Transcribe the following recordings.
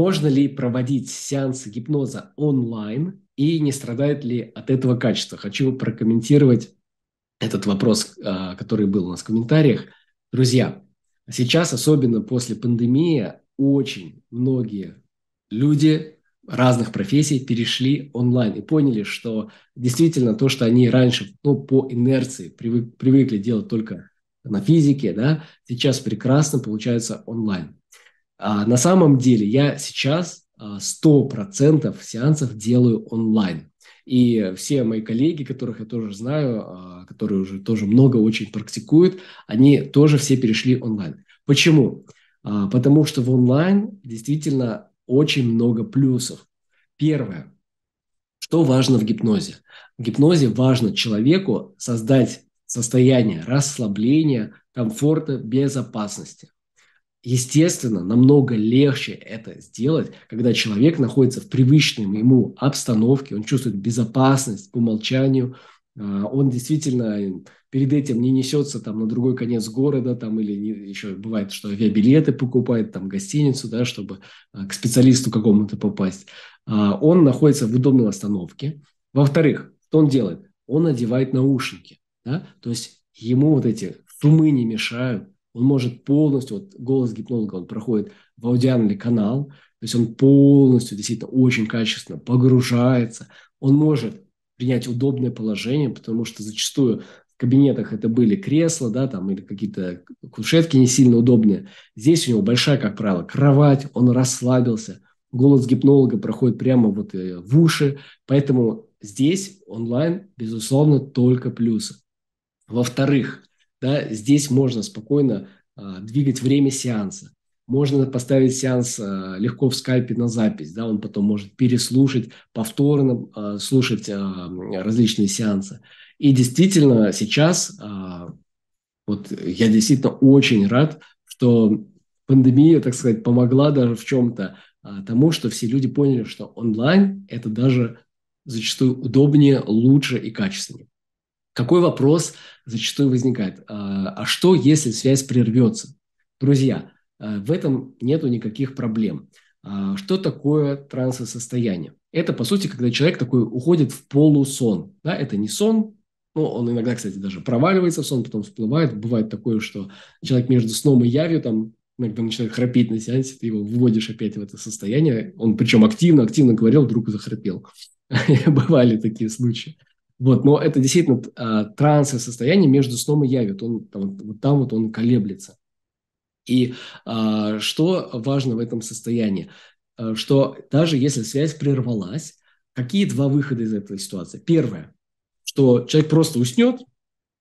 Можно ли проводить сеансы гипноза онлайн и не страдает ли от этого качества? Хочу прокомментировать этот вопрос, а, который был у нас в комментариях. Друзья, сейчас, особенно после пандемии, очень многие люди разных профессий перешли онлайн и поняли, что действительно то, что они раньше ну, по инерции привык, привыкли делать только на физике, да, сейчас прекрасно получается онлайн. А на самом деле я сейчас 100% а, сеансов делаю онлайн. И все мои коллеги, которых я тоже знаю, а, которые уже тоже много очень практикуют, они тоже все перешли онлайн. Почему? А, потому что в онлайн действительно очень много плюсов. Первое. Что важно в гипнозе? В гипнозе важно человеку создать состояние расслабления, комфорта, безопасности. Естественно, намного легче это сделать, когда человек находится в привычной ему обстановке, он чувствует безопасность по умолчанию, а, он действительно перед этим не несется там на другой конец города, там или не, еще бывает, что авиабилеты покупает, там гостиницу, да, чтобы а, к специалисту какому-то попасть. А, он находится в удобной остановке. Во-вторых, что он делает? Он надевает наушники, да, то есть ему вот эти шумы не мешают, он может полностью, вот голос гипнолога, он проходит в аудиальный канал, то есть он полностью, действительно, очень качественно погружается, он может принять удобное положение, потому что зачастую в кабинетах это были кресла, да, там, или какие-то кушетки не сильно удобные. Здесь у него большая, как правило, кровать, он расслабился, голос гипнолога проходит прямо вот э, в уши, поэтому здесь онлайн, безусловно, только плюсы. Во-вторых, да, здесь можно спокойно а, двигать время сеанса. Можно поставить сеанс а, легко в скайпе на запись, да, он потом может переслушать, повторно а, слушать а, различные сеансы. И действительно сейчас, а, вот я действительно очень рад, что пандемия, так сказать, помогла даже в чем-то а, тому, что все люди поняли, что онлайн это даже зачастую удобнее, лучше и качественнее. Какой вопрос зачастую возникает? А, а что, если связь прервется? Друзья, а, в этом нету никаких проблем. А, что такое трансосостояние? Это, по сути, когда человек такой уходит в полусон. Да, это не сон, ну, он иногда, кстати, даже проваливается в сон, потом всплывает. Бывает такое, что человек между сном и явью там иногда начинает храпеть на сеансе, ты его вводишь опять в это состояние. Он причем активно, активно говорил, вдруг захрапел. Бывали такие случаи. Вот, но это действительно а, трансовое состояние между сном и явью. Он, там, вот там вот он колеблется. И а, что важно в этом состоянии? А, что даже если связь прервалась, какие два выхода из этой ситуации? Первое, что человек просто уснет,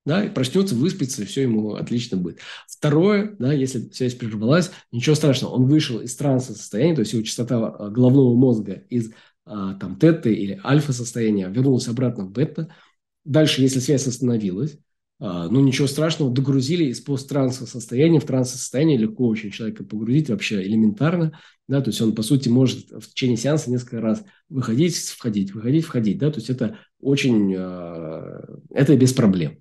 да, и проснется, выспится, и все ему отлично будет. Второе, да, если связь прервалась, ничего страшного, он вышел из транса состояния, то есть его частота а, головного мозга из там тета или альфа состояния, вернулся обратно в бета. Дальше, если связь остановилась, а, ну ничего страшного, догрузили из посттранса состояния в транс состояние, легко очень человека погрузить вообще элементарно, да, то есть он, по сути, может в течение сеанса несколько раз выходить, входить, выходить, входить, да, то есть это очень, а, это без проблем.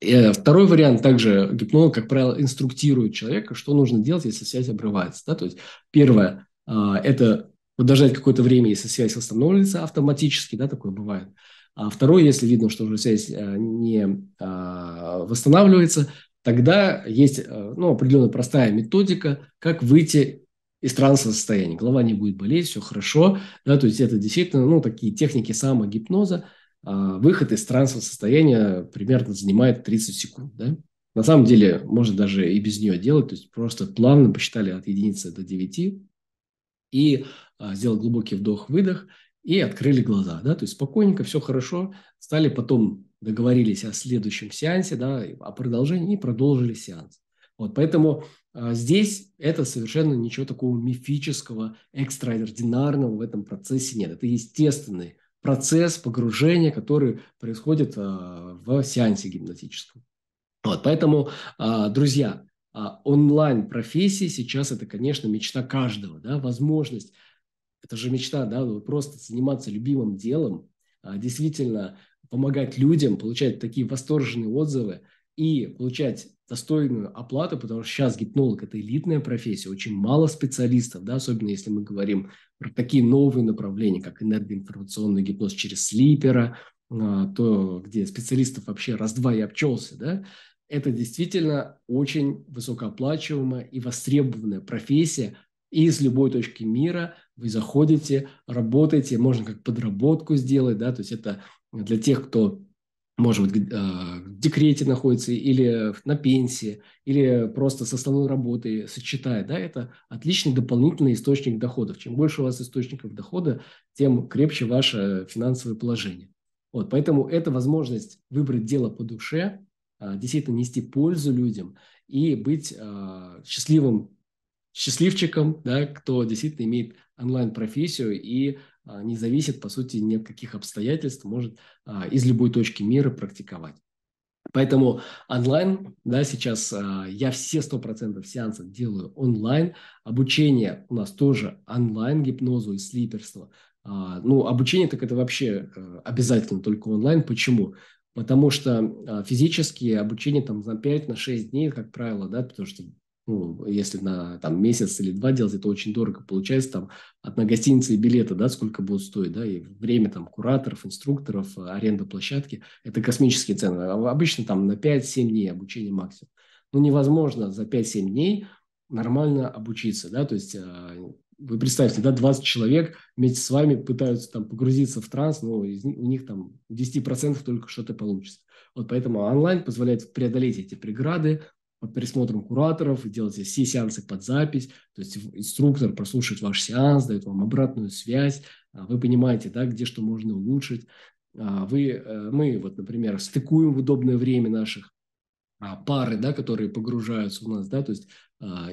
Э, второй вариант также гипнолог, как правило, инструктирует человека, что нужно делать, если связь обрывается. Да? То есть первое – это подождать какое-то время, если связь восстановится автоматически, да, такое бывает. А второе, если видно, что уже связь э, не а, восстанавливается, тогда есть э, ну, определенная простая методика, как выйти из трансового состояния. Голова не будет болеть, все хорошо. Да, то есть это действительно ну, такие техники самогипноза. А выход из трансового состояния примерно занимает 30 секунд. Да? На самом деле можно даже и без нее делать. То есть просто плавно посчитали от единицы до 9 и а, сделал глубокий вдох-выдох и открыли глаза, да, то есть спокойненько, все хорошо, стали потом договорились о следующем сеансе, да, о продолжении и продолжили сеанс. Вот, поэтому а, здесь это совершенно ничего такого мифического, экстраординарного в этом процессе нет. Это естественный процесс погружения, который происходит а, в сеансе гипнотическом. Вот, поэтому, а, друзья, онлайн-профессии сейчас это, конечно, мечта каждого, да, возможность это же мечта, да, просто заниматься любимым делом, а, действительно помогать людям, получать такие восторженные отзывы. и получать достойную оплату, потому что сейчас гипнолог – это элитная профессия, очень мало специалистов, да, особенно если мы говорим про такие новые направления, как энергоинформационный гипноз через слипера, а, то, где специалистов вообще раз-два и обчелся, да, это действительно очень высокооплачиваемая и востребованная профессия, и из любой точки мира вы заходите, работаете, можно как подработку сделать, да, то есть это для тех, кто может быть, а, в декрете находится или на пенсии, или просто с основной работой сочетает, да, это отличный дополнительный источник доходов. Чем больше у вас источников дохода, тем крепче ваше финансовое положение. Вот, поэтому это возможность выбрать дело по душе, действительно нести пользу людям и быть а, счастливым счастливчиком, да, кто действительно имеет онлайн-профессию и а, не зависит, по сути, ни от каких обстоятельств, может а, из любой точки мира практиковать. Поэтому онлайн, да, сейчас а, я все 100% сеансов делаю онлайн. Обучение у нас тоже онлайн, гипнозу и слиперство. Ну, обучение так это вообще обязательно только онлайн. Почему? Потому что физически обучение там за 5 на 6 дней, как правило, да, потому что ну, если на там, месяц или два делать, это очень дорого получается, там, от на гостиницы и билеты, да, сколько будут стоить, да, и время там кураторов, инструкторов, аренда площадки, это космические цены. А обычно там на 5-7 дней обучение максимум. Ну, невозможно за 5-7 дней нормально обучиться, да, то есть а, вы представьте, да, 20 человек вместе с вами пытаются там погрузиться в транс, но из, у них там 10% только что-то получится. Вот поэтому онлайн позволяет преодолеть эти преграды, под присмотром кураторов, делаете все сеансы под запись, то есть инструктор прослушает ваш сеанс, дает вам обратную связь, а, вы понимаете, да, где что можно улучшить. А, вы, э, мы, вот, например, стыкуем в удобное время наших пары, да, которые погружаются у нас, да, то есть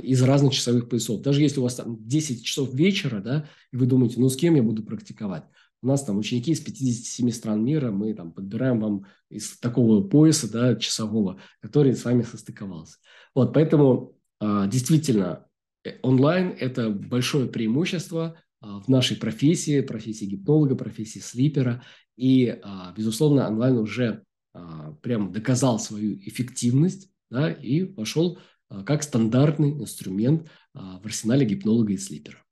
из разных часовых поясов. Даже если у вас там 10 часов вечера, да, и вы думаете, ну с кем я буду практиковать? У нас там ученики из 57 стран мира, мы там подбираем вам из такого пояса, да, часового, который с вами состыковался. Вот, поэтому а, действительно э, онлайн – это большое преимущество а, в нашей профессии, профессии гипнолога, профессии слипера. И, а, безусловно, онлайн уже прям доказал свою эффективность да, и вошел как стандартный инструмент в арсенале гипнолога и слипера.